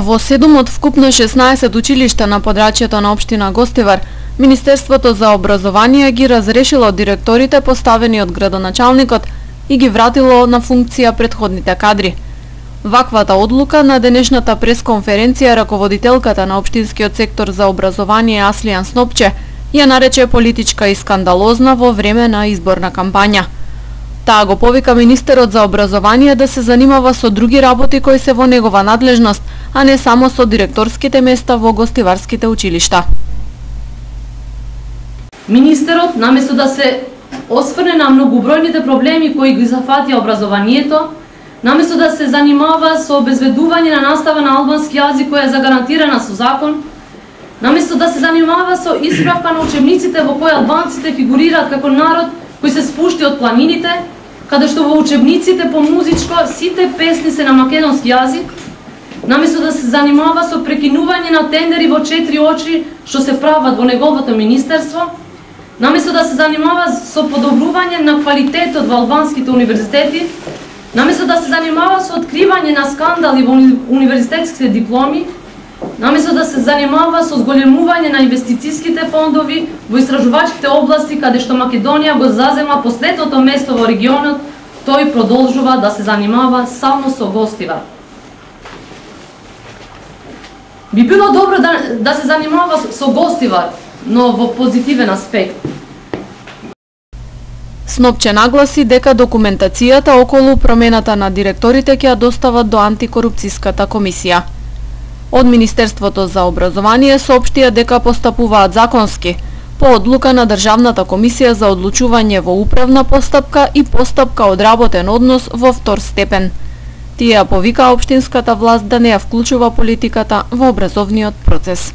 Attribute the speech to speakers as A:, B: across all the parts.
A: Во 7 од вкупно 16 училишта на подрачјето на општина Гостивар, Министерството за образование ги разрешило директорите поставени од градоначалникот и ги вратило на функција предходните кадри. Ваквата одлука на денешната пресконференција раководителката на Обштинскиот сектор за образование Аслијан Снопче ја нарече политичка и скандалозна во време на изборна кампања. Таа го повика министерот за образование да се занимава со други работи кои се во негова надлежност, а не само со директорските места во гостиварските училишта.
B: Министерот, наместо да се осврне на многобројните проблеми кои ги зафатија образованието, наместо да се занимава со обезведување на настава на албански јазик која е загарантирана со закон, наместо да се занимава со исправка на учебниците во кои албанците фигурираат како народ кој се спушти од планините, каде што во учебниците по музичко сите песни се на македонски јазик, наместо да се занимава со прекинување на тендери во четири очи што се прават во неговото министерство, наместо да се занимава со подобрување на квалитетот во албанските универзитети, наместо да се занимава со откривање на скандали во универзитетските дипломи, наместо да се занимава со зголемување на инвестицијските фондови во истражувачките области каде што Македонија го зазема последното место во регионот, тој продолжува да се занимава само со гостива. Би било добро да, да се занимава со гостивар, но во позитивен аспект.
A: Снопче нагласи дека документацијата околу промената на директорите ќе ја достават до антикорупцијската комисија. Од Министерството за образование соопштија дека постапуваат законски, по одлука на Државната комисија за одлучување во управна постапка и постапка од работен однос во втор степен. Тие повика општинската власт да не ја вклучува политиката во образовниот процес.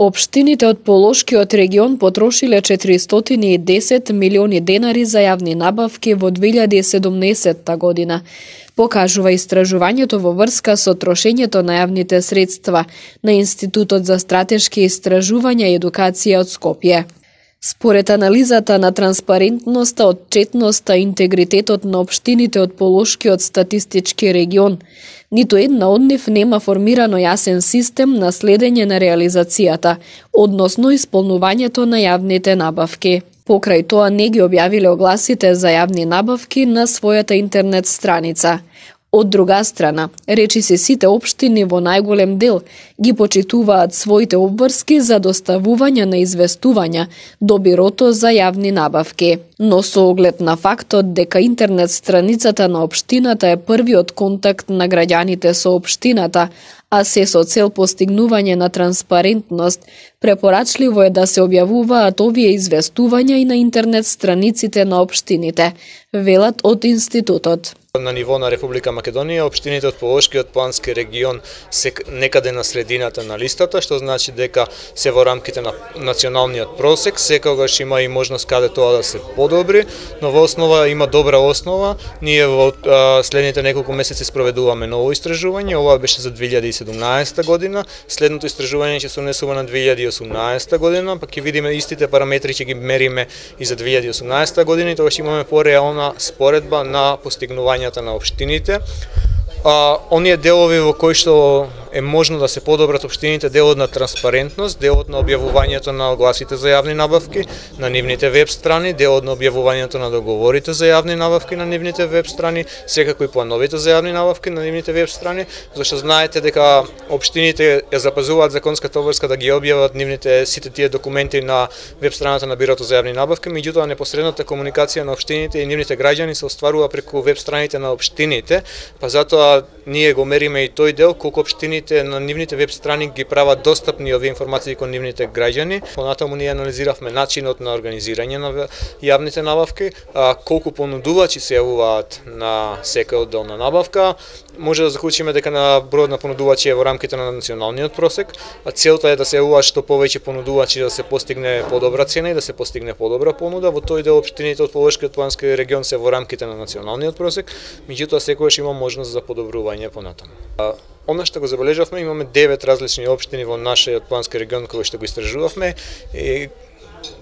C: Обштините од Полошкиот регион потрошиле 410 милиони денари за јавни набавки во 2017 година. Покажува истражувањето во врска со трошењето на јавните средства на Институтот за стратешки истражувања и едукација од Скопје. Според анализата на транспарентноста, отчетноста и интегритетот на општините од Полошкиот статистички регион, ниту една од нив нема формирано јасен систем на следење на реализацијата, односно исполнувањето на јавните набавки. Покрај тоа не ги објавиле огласите за јавни набавки на својата интернет страница. Од друга страна, речи се сите општини во најголем дел ги почитуваат своите обврски за доставување на известувања до Бирото за јавни набавки. Но со оглед на фактот дека интернет страницата на општината е првиот контакт на граѓаните со општината, а се со цел постигнување на транспарентност, препорачливо е да се објавуваат овие известувања и на интернет страниците на општините, велат од институтот.
D: На ниво на Република Македонија, општините од Полошкиот плански регион се некаде на средината на листата, што значи дека се во рамките на националниот просек, секогаш има и можност каде тоа да се подобри, но во основа има добра основа. Ние во а, следните неколку месеци спроведуваме ново истражување, ова беше за 2017 година, следното истражување ќе се унесува на 2018 година, па ќе видиме истите параметри ќе ги мериме и за 2018 година и тогаш имаме пореална споредба на постигнување образованијата на општините. А, оние делови во кои што е можно да се подобрат обштините делот на транспарентност, делот на објавувањето на огласите за јавни набавки на нивните веб страни, делот на објавувањето на договорите за јавни набавки на нивните веб страни, секако и плановите за јавни набавки на нивните веб страни, зашто знаете дека обштините ја запазуваат законската обврска да ги објават нивните сите тие документи на веб страната на Бирото за јавни набавки, меѓутоа непосредната комуникација на обштините и нивните граѓани се остварува преку веб страните на обштините, па затоа ние го мериме и тој дел колку обштини нивните на нивните веб страни ги прават достапни овие информации кон нивните граѓани. Понатаму ние анализиравме начинот на организирање на јавните набавки, а, колку понудувачи се јавуваат на секоја одделна набавка. Може да заклучиме дека на бројот на понудувачи е во рамките на националниот просек, а целта е да се јавуваат што повеќе понудувачи да се постигне подобра цена и да се постигне подобра понуда. Во тој дел општините од Полошкиот плански регион се во рамките на националниот просек, меѓутоа секогаш има можност за подобрување понатаму. Она што го забележавме, имаме девет различни општини во нашиот плански регион кој што го истражувавме и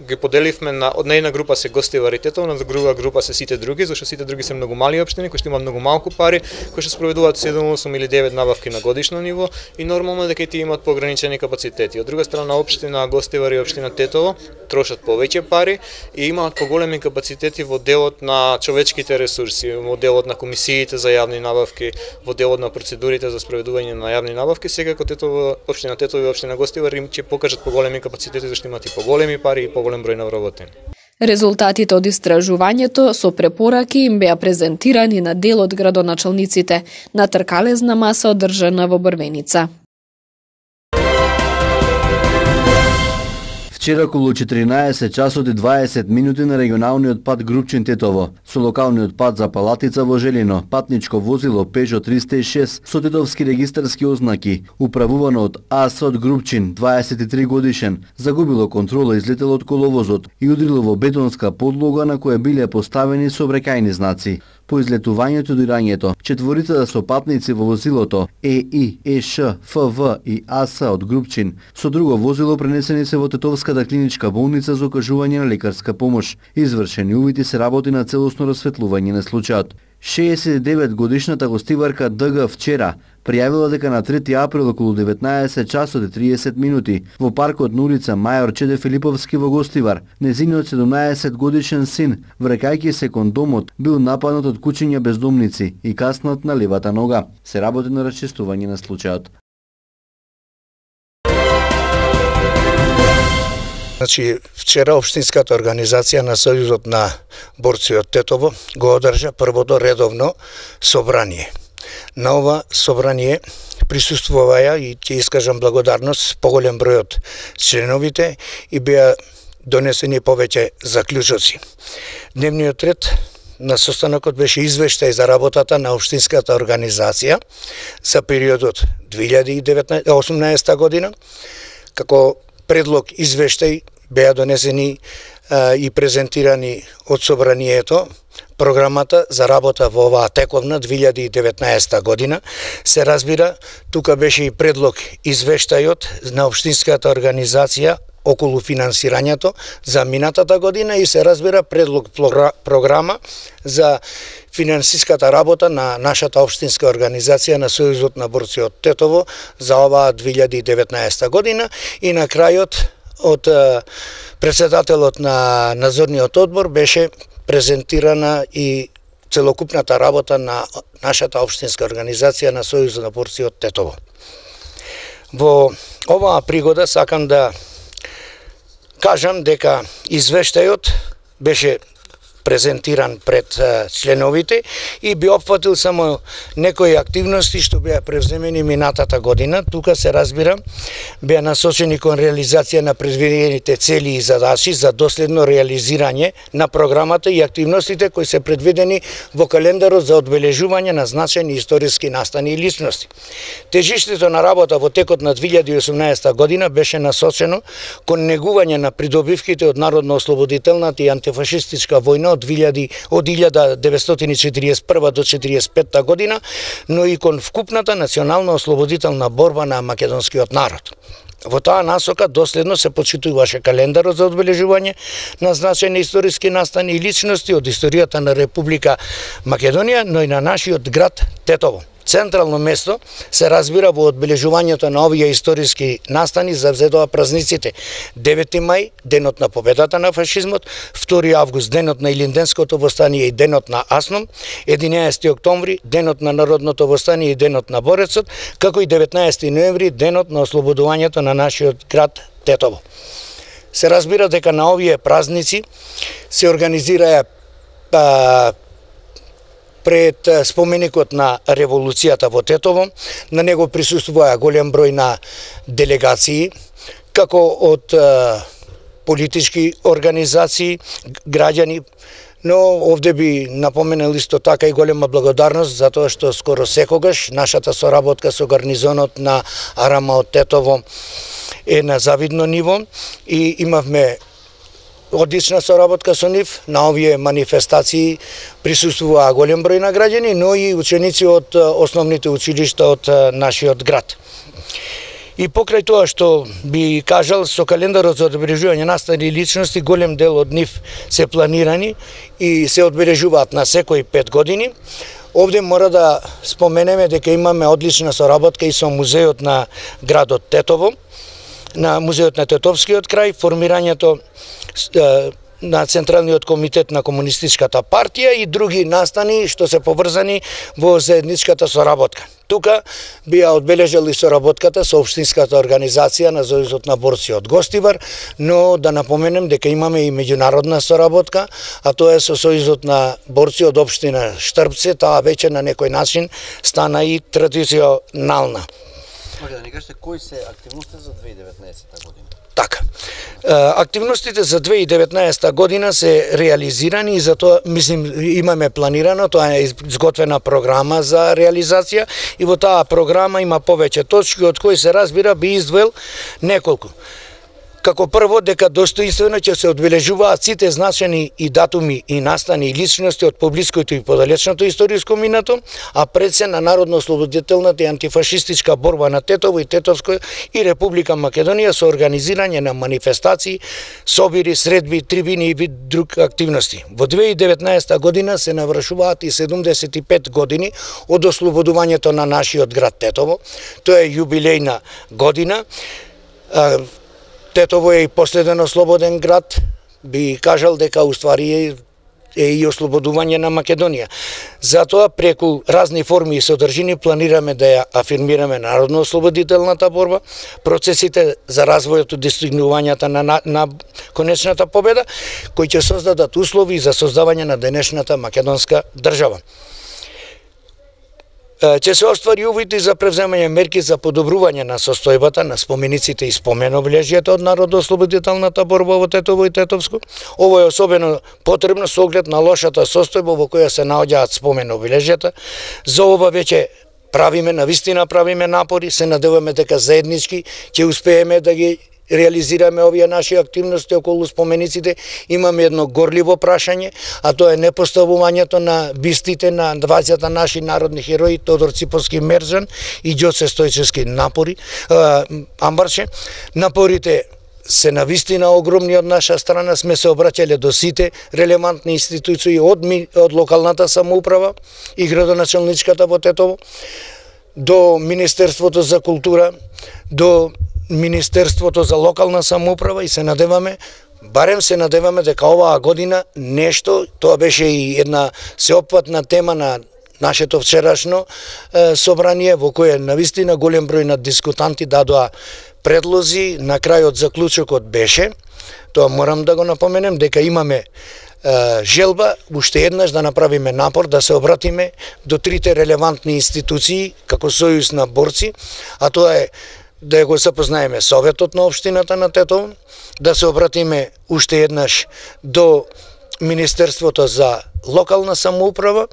D: ги поделивме на од една група се гости Тетово, на друга група се сите други, зашто сите други се многу мали општини кои што имаат многу малку пари, кои што спроведуваат 7, 8 или 9 набавки на годишно ниво и нормално дека тие имаат поограничени капацитети. Од друга страна општина Гостивари и општина Тетово трошат повеќе пари и имаат поголеми капацитети во делот на човечките ресурси, во делот на комисиите за јавни набавки, во делот на процедурите за спроведување на јавни набавки, секако Тетово, општина Тетово и општина Гостивари ќе покажат поголеми капацитети зашто имаат и поголеми пари и поголем број на вработени.
C: Резултатите од истражувањето со препораки им беа презентирани на дел од градоначалниците на тркалезна маса одржана во Брвеница.
E: Вчера околу 14 часот и 20 минути на регионалниот пат Групчин Тетово, со локалниот пат за Палатица во Желино, патничко возило Peugeot 306 со тетовски регистарски ознаки, управувано од АСот Групчин, 23 годишен, загубило контрола и излетело од коловозот и удрило во бетонска подлога на која биле поставени собрекајни знаци. По излетувањето до ирањето, четворицата со патници во возилото ЕИ, ЕШ, ФВ и АС од Групчин со друго возило пренесени се во Тетовската клиничка болница за окажување на лекарска помош. Извршени увити се работи на целосно расветлување на случајот. 69 годишната гостиварка ДГ вчера пријавила дека на 3 април околу 19 часот и 30 минути во паркот на улица Мајор Чеде Филиповски во Гостивар, незиниот 17 годишен син, врекајќи се кон домот, бил нападнат од кучиња бездомници и каснат на левата нога. Се работи на расчистување на случајот.
F: Значи, вчера Обштинската организација на Сојузот на борци од Тетово го одржа првото редовно собрание. На ова собрание присуствуваја и ќе искажам благодарност поголем број од членовите и беа донесени повеќе заклучоци. Дневниот ред на состанокот беше извештај за работата на Обштинската организација за периодот 2018 година, како предлог извештај беа донесени а, и презентирани од собранието програмата за работа во оваа тековна 2019 година. Се разбира, тука беше и предлог извештајот на Обштинската организација околу финансирањето за минатата година и се разбира предлог програма за финансиската работа на нашата општинска организација на Сојузот на борци од Тетово за оваа 2019 година и на крајот од председателот на надзорниот одбор беше презентирана и целокупната работа на нашата општинска организација на Сојузот на борци од Тетово. Во оваа пригода сакам да кажам дека извештајот беше презентиран пред членовите и би опфатил само некои активности што беа превземени минатата година. Тука се разбира беа насочени кон реализација на предвидените цели и задачи за доследно реализирање на програмата и активностите кои се предвидени во календарот за одбележување на значајни историски настани и личности. Тежиштето на работа во текот на 2018 година беше насочено кон негување на придобивките од Народно-ослободителната и антифашистичка војна од 2000 од 1941 до 45 година, но и кон вкупната национална ослободителна борба на македонскиот народ. Во таа насока доследно се почитуваше календарот за одбележување на значајни историски настани и личности од историјата на Република Македонија, но и на нашиот град Тетово. Централно место се разбира во одбележувањето на овие историски настани завзедоа празниците 9 мај, денот на победата на фашизмот, 2 август, денот на Илинденското востание и денот на Асном, 11 октомври, денот на Народното востание и денот на Борецот, како и 19 ноември, денот на ослободувањето на нашиот град Тетово. Се разбира дека на овие празници се организираа пред споменикот на револуцијата во Тетово. На него присуствуваа голем број на делегации, како од политички организации, граѓани, но овде би напоменал исто така и голема благодарност за тоа што скоро секогаш нашата соработка со гарнизонот на Арама од Тетово е на завидно ниво и имавме одлична соработка со нив. На овие манифестации присуствуваа голем број на граѓани, но и ученици од основните училишта од нашиот град. И покрај тоа што би кажал со календарот за одбележување настани личности, голем дел од нив се планирани и се одбележуваат на секој пет години. Овде мора да споменеме дека имаме одлична соработка и со музеот на градот Тетово, на музеот на Тетовскиот крај, формирањето на Централниот комитет на Комунистичката партија и други настани што се поврзани во заедничката соработка. Тука би ја одбележали соработката со Обштинската организација на Сојузот на борци од Гостивар, но да напоменем дека имаме и меѓународна соработка, а тоа е со Сојузот на борци од Обштина Штрбце, таа веќе на некој начин стана и традиционална.
G: Може да ни кажете кои се активности за 2019 година?
F: Така. Активностите за 2019 година се реализирани и затоа мислим имаме планирано, тоа е изготвена програма за реализација и во таа програма има повеќе точки од кои се разбира би издвоил неколку како прво дека достоинствено ќе се одбележуваат сите значени и датуми и настани и личности од поблиското и подалечното историско минато, а пред се на народно-ослободителната и антифашистичка борба на Тетово и Тетовско и Република Македонија со организирање на манифестации, собири, средби, трибини и вид друг активности. Во 2019 година се навршуваат и 75 години од ослободувањето на нашиот град Тетово. Тоа е јубилејна година Тетово е и последен ослободен град, би кажал дека уствари е е и ослободување на Македонија. Затоа, преку разни форми и содржини, планираме да ја афирмираме народно-ослободителната борба, процесите за развојот и достигнувањата на, на, на конечната победа, кои ќе создадат услови за создавање на денешната македонска држава ќе се оствари увити за превземање мерки за подобрување на состојбата на спомениците и споменоблежјето од народоослободителната борба во Тетово и Тетовско. Ово е особено потребно со оглед на лошата состојба во која се наоѓаат споменоблежјата. За ова веќе правиме, на вистина правиме напори, се надеваме дека заеднички ќе успееме да ги реализираме овие наши активности околу спомениците, имаме едно горливо прашање, а тоа е непоставувањето на бистите на двајцата наши народни херои Тодор Циповски Мерзан и Ѓоце Стојчевски напори, Амбарче. Напорите се на вистина огромни од наша страна, сме се обраќале до сите релевантни институции од, од локалната самоуправа и градоначалничката во Тетово, до Министерството за култура, до Министерството за локална самоуправа и се надеваме барем се надеваме дека оваа година нешто, тоа беше и една сеопфатна тема на нашето вчерашно е, собрание во кое навистина голем број на дискутанти дадоа предлози, на крајот заклучокот беше, тоа морам да го напоменем, дека имаме е, желба уште еднаш да направиме напор да се обратиме до трите релевантни институции како сојуз на борци, а тоа е да го запознаеме Советот на Обштината на Тетово, да се обратиме уште еднаш до Министерството за локална самоуправа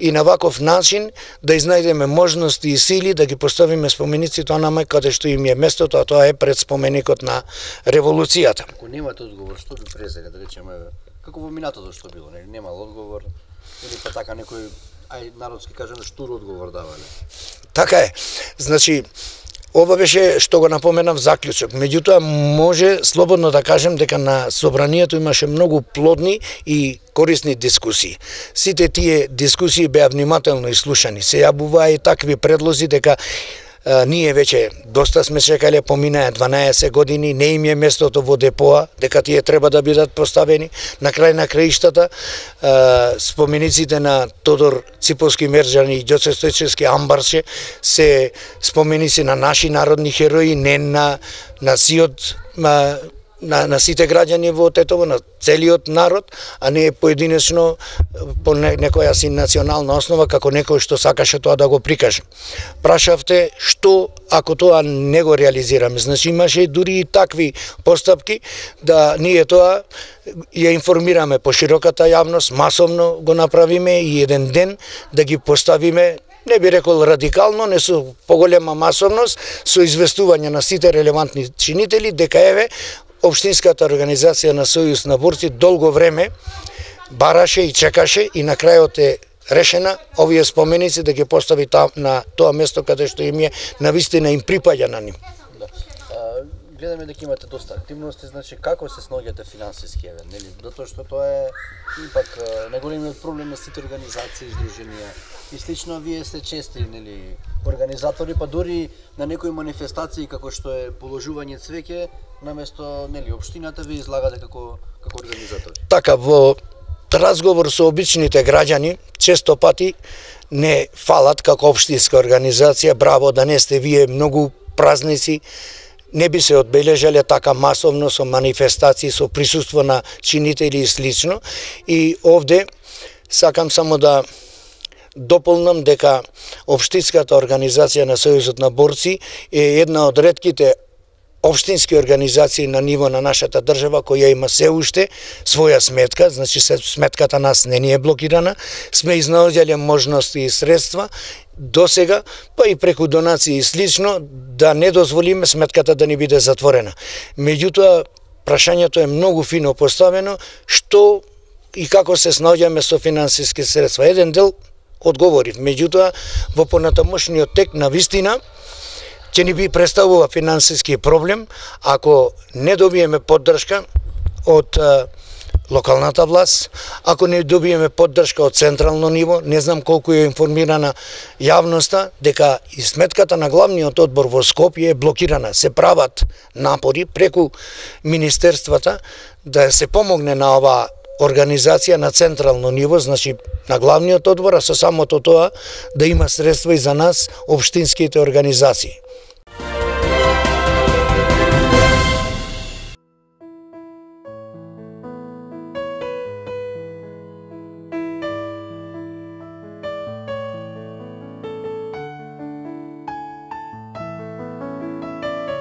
F: и на ваков начин да изнајдеме можности и сили да ги поставиме спомениците онаме каде што им е местото, а тоа е пред споменикот на револуцијата.
G: Ако немате одговор, што би презега, да речеме, како во минатото што било, нели немал одговор, или па така некој ај народски кажеме штур одговор давале.
F: Така е. Значи, Ова беше што го напоменав заклучок. Меѓутоа може слободно да кажем дека на собранието имаше многу плодни и корисни дискусии. Сите тие дискусии беа внимателно изслушани. Се јавуваа и такви предлози дека ние веќе доста сме чекале, поминаа 12 години, не им е местото во депоа, дека тие треба да бидат поставени. На крај на краиштата, спомениците на Тодор Циповски Мерджани и Ѓоце Стојчевски Амбарче се споменици на наши народни херои, не на, на сиот на, на сите граѓани во Тетово, на целиот народ, а не поединечно по не, некоја си национална основа како некој што сакаше тоа да го прикаже. Прашавте што ако тоа не го реализираме. Значи имаше дури и такви постапки да ние тоа ја информираме по широката јавност, масовно го направиме и еден ден да ги поставиме не би рекол радикално, не со поголема масовност, со известување на сите релевантни чинители, дека еве, Обштинската организација на Сојуз на борци долго време бараше и чекаше и на крајот е решена овие споменици да ги постави там на тоа место каде што им е на вистина им припаѓа на нив
G: гледаме дека имате доста активности, значи како се сноѓате финансиски еве, нели? Затоа што тоа е импак најголемиот проблем на сите организации, здруженија и слично вие сте чести, нели, организатори, па дури на некои манифестации како што е положување цвеќе, наместо нели општината ви излагате како како организатори.
F: Така во разговор со обичните граѓани често пати не фалат како општинска организација, браво да не сте вие многу празници, не би се одбележале така масовно со манифестации, со присуство на чинители и слично. И овде сакам само да дополнам дека Обштинската организација на Сојузот на борци е една од редките општински организации на ниво на нашата држава која има се уште своја сметка, значи сметката нас не ни е блокирана, сме изнаоѓале можности и средства до сега, па и преку донации и слично, да не дозволиме сметката да ни биде затворена. Меѓутоа, прашањето е многу фино поставено, што и како се снаоѓаме со финансиски средства. Еден дел одговорив, меѓутоа, во понатамошниот тек на вистина, ќе ни би представува финансиски проблем ако не добиеме поддршка од локалната власт, ако не добиеме поддршка од централно ниво, не знам колку е информирана јавноста дека и сметката на главниот одбор во Скопје е блокирана. Се прават напори преку министерствата да се помогне на оваа организација на централно ниво, значи на главниот одбор, а со самото тоа да има средства и за нас, обштинските организации.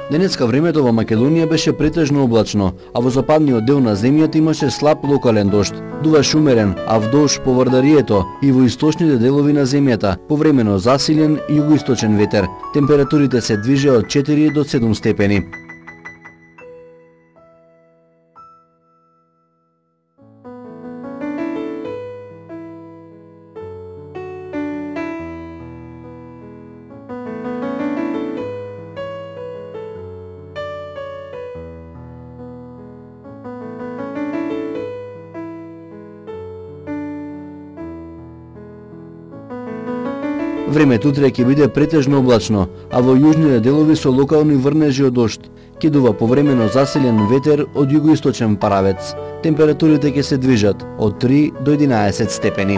E: Денеска времето во Македонија беше претежно облачно, а во западниот дел на земјата имаше слаб локален дожд. Дуваш умерен, а вдолж поврдарието и во источните делови на земјата, повремено засилен југоисточен ветер. Температурите се движеа од 4 до 7 степени. Времето утре ќе биде претежно облачно, а во јужните делови со локални врнежи од дожд. Ќе дува повремено заселен ветер од југоисточен паравец. Температурите ќе се движат од 3 до 11 степени.